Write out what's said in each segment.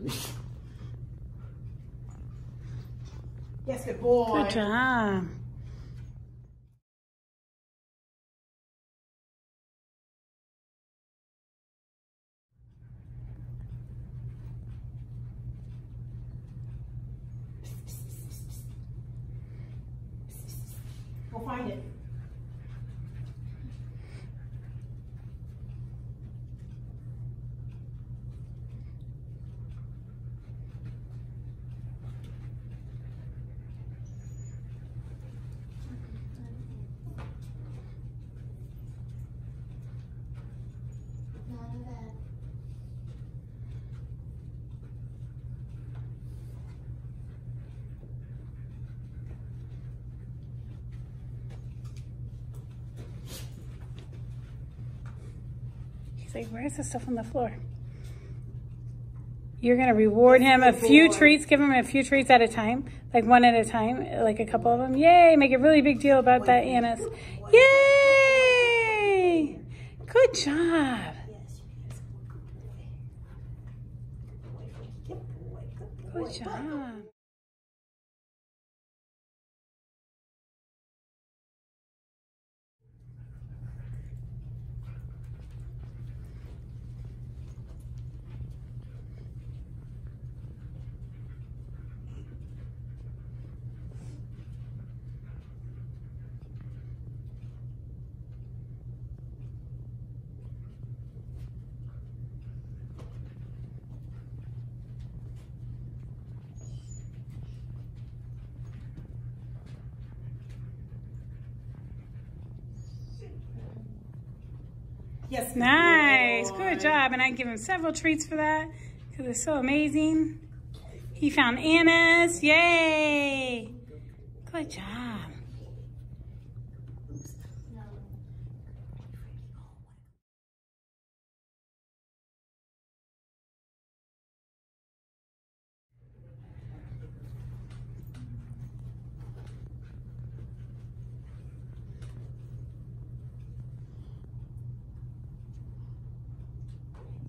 Yes, good boy. Good job. Go find it. None of that. He's like, where's the stuff on the floor? You're gonna reward him a few treats, give him a few treats at a time, like one at a time, like a couple of them. Yay! Make a really big deal about that, anise. Yay! Good job. Good job. Yes, Nice. Good job. And I give him several treats for that because it's so amazing. He found anise. Yay. Good job.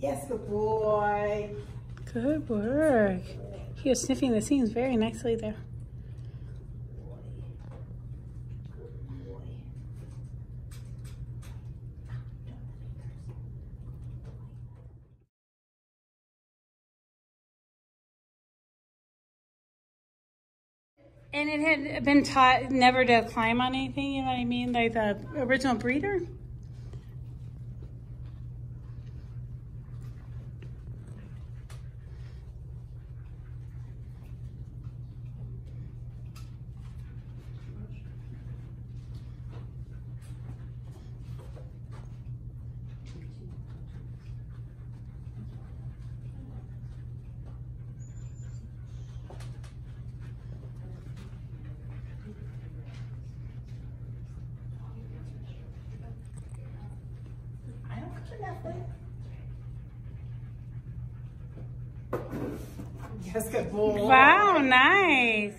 Yes, good boy. Good work. He was sniffing the seams very nicely there. And it had been taught never to climb on anything, you know what I mean? Like the original breeder? I don't care nothing. Yes, good boy. Wow, nice.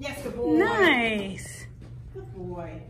Yes, good boy. Nice. Good boy.